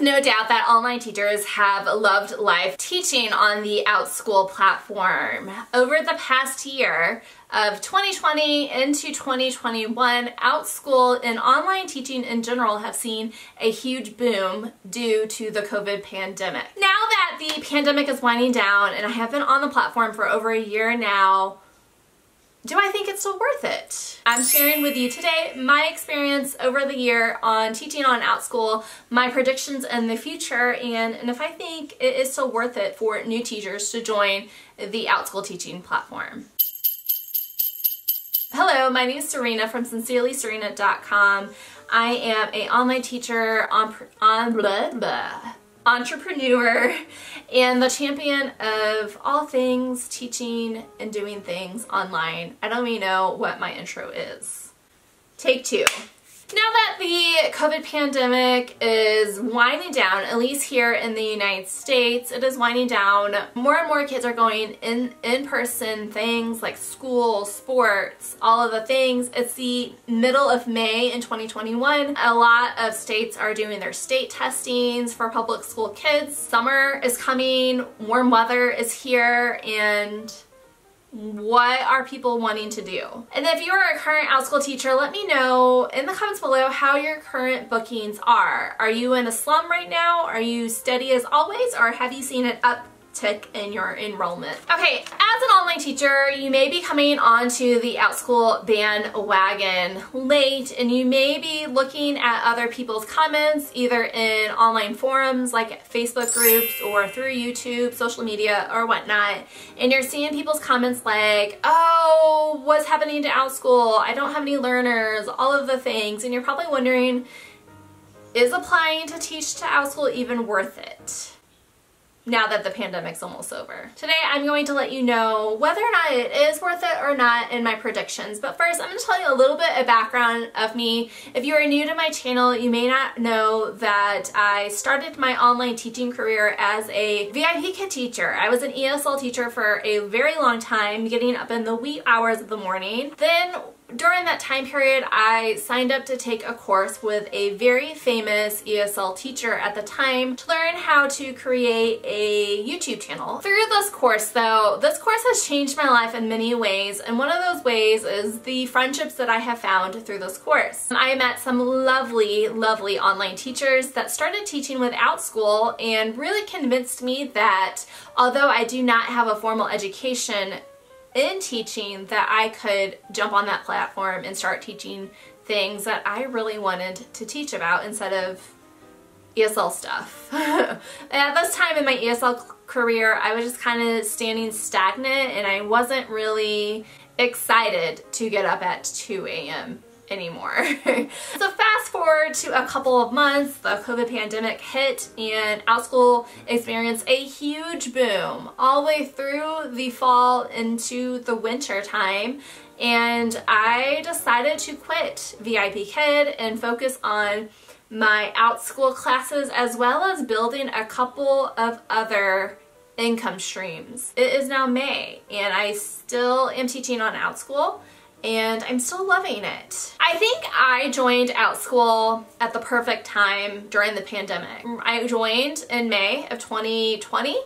no doubt that online teachers have loved live teaching on the OutSchool platform. Over the past year of 2020 into 2021, OutSchool and online teaching in general have seen a huge boom due to the COVID pandemic. Now that the pandemic is winding down and I have been on the platform for over a year now, do I think it's still worth it? I'm sharing with you today my experience over the year on teaching on OutSchool, my predictions in the future, and, and if I think it is still worth it for new teachers to join the OutSchool teaching platform. Hello, my name is Sirena from sincerelysirena.com. I am a online teacher on, on blah, blah, entrepreneur and the champion of all things teaching and doing things online. I don't even know what my intro is. Take two. Now that the COVID pandemic is winding down, at least here in the United States, it is winding down. More and more kids are going in in-person things like school, sports, all of the things. It's the middle of May in 2021. A lot of states are doing their state testings for public school kids. Summer is coming, warm weather is here, and what are people wanting to do? And if you are a current OutSchool teacher, let me know in the comments below how your current bookings are. Are you in a slum right now? Are you steady as always? Or have you seen it up tick in your enrollment. Okay, as an online teacher, you may be coming onto the OutSchool bandwagon late and you may be looking at other people's comments either in online forums like Facebook groups or through YouTube, social media, or whatnot, and you're seeing people's comments like, oh, what's happening to OutSchool? I don't have any learners, all of the things, and you're probably wondering, is applying to teach to OutSchool even worth it? Now that the pandemic's almost over. Today I'm going to let you know whether or not it is worth it or not in my predictions. But first I'm going to tell you a little bit of background of me. If you are new to my channel, you may not know that I started my online teaching career as a VIPKID teacher. I was an ESL teacher for a very long time, getting up in the wee hours of the morning. Then during that time period, I signed up to take a course with a very famous ESL teacher at the time to learn how to create a YouTube channel. Through this course though, this course has changed my life in many ways and one of those ways is the friendships that I have found through this course. I met some lovely, lovely online teachers that started teaching with OutSchool and really convinced me that although I do not have a formal education in teaching that I could jump on that platform and start teaching things that I really wanted to teach about instead of ESL stuff. at this time in my ESL career, I was just kind of standing stagnant and I wasn't really excited to get up at 2 a.m anymore. so fast forward to a couple of months, the COVID pandemic hit and OutSchool experienced a huge boom all the way through the fall into the winter time and I decided to quit VIPKID and focus on my OutSchool classes as well as building a couple of other income streams. It is now May and I still am teaching on OutSchool and I'm still loving it. I think I joined OutSchool at the perfect time during the pandemic. I joined in May of 2020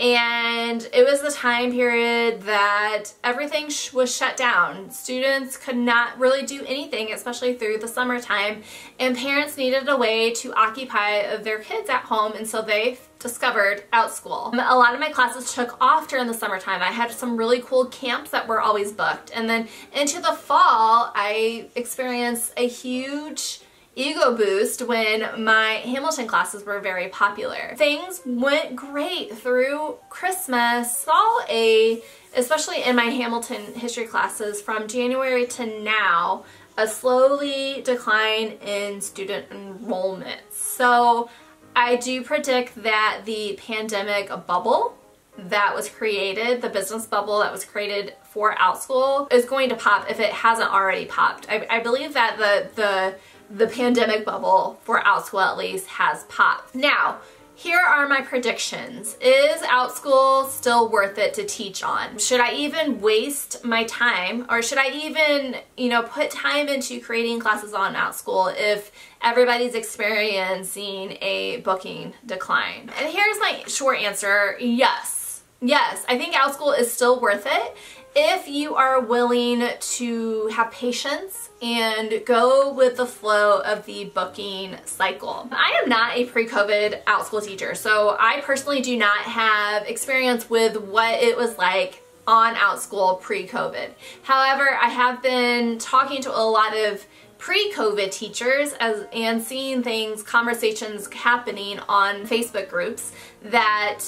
and it was the time period that everything sh was shut down. Students could not really do anything, especially through the summertime, and parents needed a way to occupy their kids at home, and so they discovered OutSchool. Um, a lot of my classes took off during the summertime. I had some really cool camps that were always booked, and then into the fall, I experienced a huge ego boost when my Hamilton classes were very popular. Things went great through Christmas. Saw a, especially in my Hamilton history classes from January to now, a slowly decline in student enrollment. So I do predict that the pandemic bubble that was created, the business bubble that was created for OutSchool is going to pop if it hasn't already popped. I, I believe that the, the the pandemic bubble for OutSchool at least has popped. Now, here are my predictions. Is OutSchool still worth it to teach on? Should I even waste my time or should I even, you know, put time into creating classes on OutSchool if everybody's experiencing a booking decline? And here's my short answer, yes. Yes, I think OutSchool is still worth it if you are willing to have patience and go with the flow of the booking cycle. I am not a pre-COVID OutSchool teacher, so I personally do not have experience with what it was like on OutSchool pre-COVID. However, I have been talking to a lot of pre-COVID teachers as and seeing things, conversations happening on Facebook groups that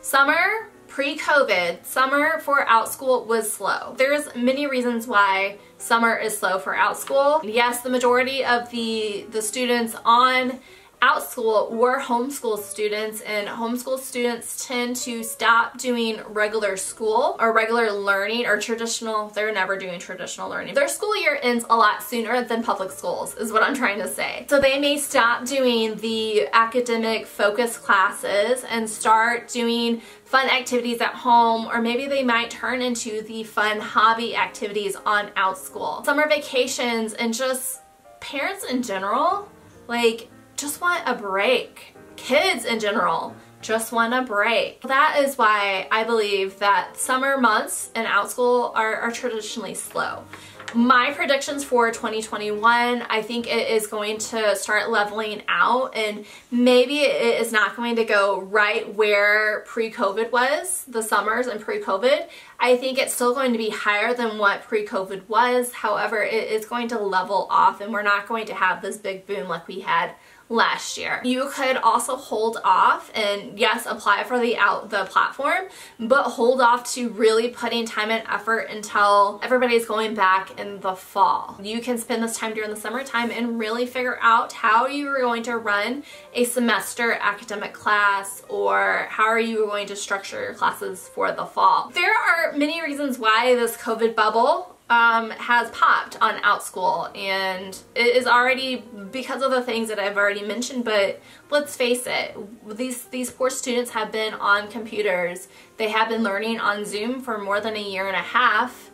summer pre-COVID, summer for OutSchool was slow. There's many reasons why summer is slow for OutSchool. Yes, the majority of the, the students on OutSchool were homeschool students and homeschool students tend to stop doing regular school or regular learning or traditional, they're never doing traditional learning. Their school year ends a lot sooner than public schools is what I'm trying to say. So they may stop doing the academic focus classes and start doing fun activities at home or maybe they might turn into the fun hobby activities on OutSchool Summer vacations and just parents in general, like just want a break. Kids in general just want a break. That is why I believe that summer months in OutSchool are, are traditionally slow. My predictions for 2021, I think it is going to start leveling out and maybe it is not going to go right where pre-COVID was, the summers and pre-COVID. I think it's still going to be higher than what pre-COVID was. However, it is going to level off and we're not going to have this big boom like we had last year. You could also hold off and yes, apply for the out the platform, but hold off to really putting time and effort until everybody's going back in the fall. You can spend this time during the summertime and really figure out how you are going to run a semester academic class or how are you going to structure your classes for the fall. There are many reasons why this COVID bubble um, has popped on OutSchool and it is already because of the things that I've already mentioned but let's face it these these poor students have been on computers. They have been learning on Zoom for more than a year and a half.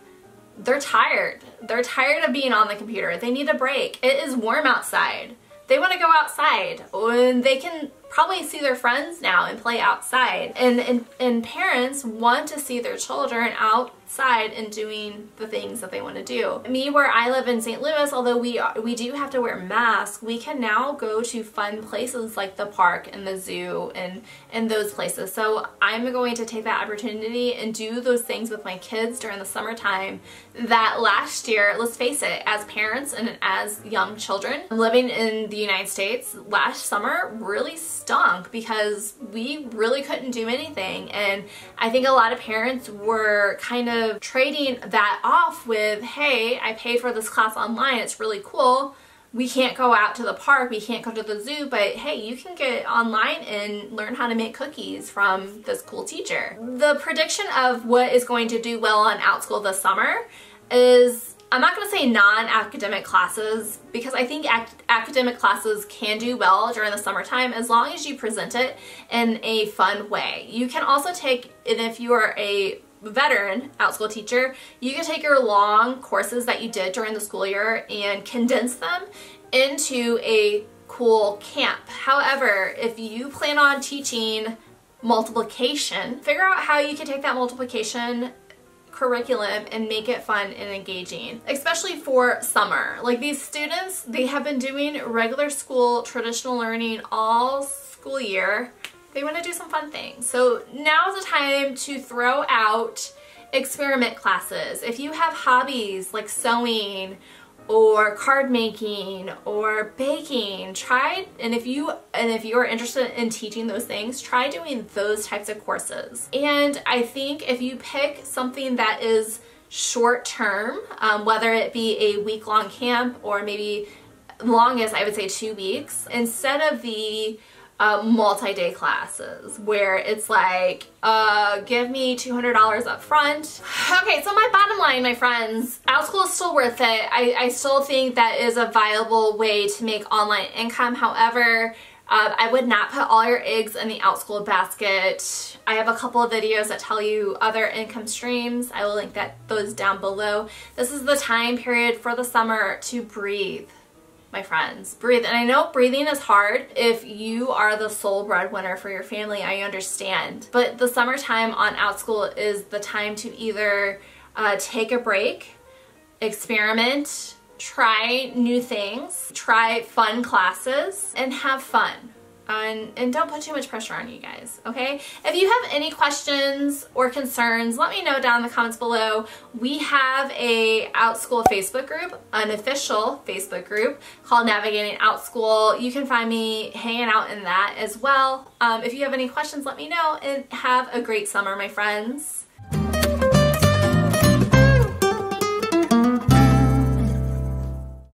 They're tired. They're tired of being on the computer. They need a break. It is warm outside. They want to go outside and they can probably see their friends now and play outside. And, and and parents want to see their children out outside and doing the things that they want to do. Me, where I live in St. Louis, although we we do have to wear masks, we can now go to fun places like the park and the zoo and, and those places. So I'm going to take that opportunity and do those things with my kids during the summertime that last year, let's face it, as parents and as young children, living in the United States last summer really stunk because we really couldn't do anything. And I think a lot of parents were kind of of trading that off with, hey, I paid for this class online, it's really cool. We can't go out to the park, we can't go to the zoo, but hey, you can get online and learn how to make cookies from this cool teacher. The prediction of what is going to do well on OutSchool this summer is I'm not going to say non-academic classes because I think ac academic classes can do well during the summertime as long as you present it in a fun way. You can also take, and if you are a veteran OutSchool teacher, you can take your long courses that you did during the school year and condense them into a cool camp. However, if you plan on teaching multiplication, figure out how you can take that multiplication curriculum and make it fun and engaging, especially for summer. Like these students, they have been doing regular school traditional learning all school year they want to do some fun things. So now's the time to throw out experiment classes. If you have hobbies like sewing or card making or baking try and if you and if you are interested in teaching those things try doing those types of courses and I think if you pick something that is short term um, whether it be a week-long camp or maybe longest I would say two weeks instead of the uh, multi-day classes where it's like, uh, give me $200 up front. Okay, so my bottom line, my friends, OutSchool is still worth it. I, I still think that is a viable way to make online income. However, Uh, I would not put all your eggs in the OutSchool basket. I have a couple of videos that tell you other income streams. I will link that those down below. This is the time period for the summer to breathe my friends. Breathe. And I know breathing is hard. If you are the sole breadwinner for your family, I understand. But the summertime on OutSchool is the time to either uh, take a break, experiment, try new things, try fun classes, and have fun. And, and don't put too much pressure on you guys, okay? If you have any questions or concerns, let me know down in the comments below. We have a OutSchool Facebook group, an official Facebook group called Navigating OutSchool. You can find me hanging out in that as well. Um, if you have any questions, let me know and have a great summer, my friends.